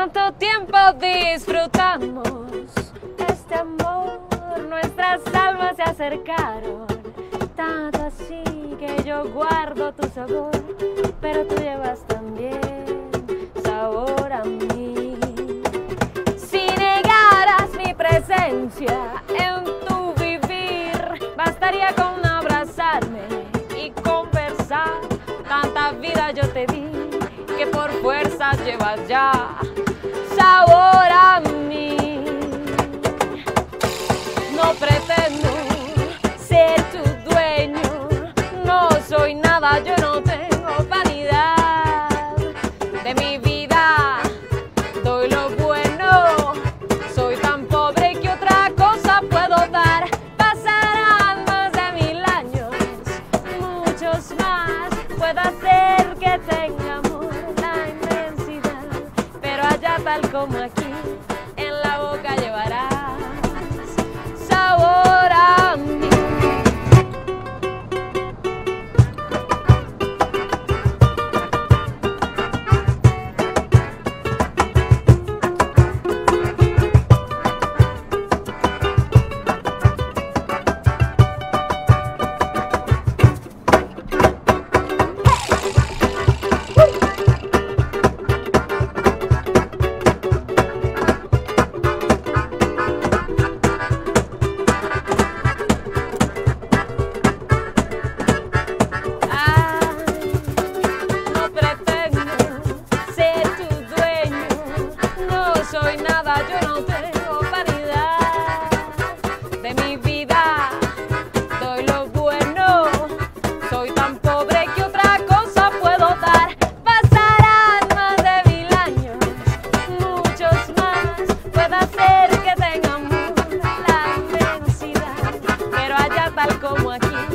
Tanto tiempo disfrutamos este amor, nuestras almas se acercaron, tanto así que yo guardo tu sabor, pero tú llevas también sabor a mí. Si negaras mi presencia en tu vivir, bastaría con abrazarme y conversar. Tanta vida yo te di que por fuerza llevas ya sabor a mí. No pretendo ser tu dueño, no soy nada, yo no tengo vanidad de mi vida. Doy lo bueno, soy tan pobre que otra cosa puedo dar. Pasarán más de mil años, muchos más. Puede ser que tengamos tal como aquí. for working.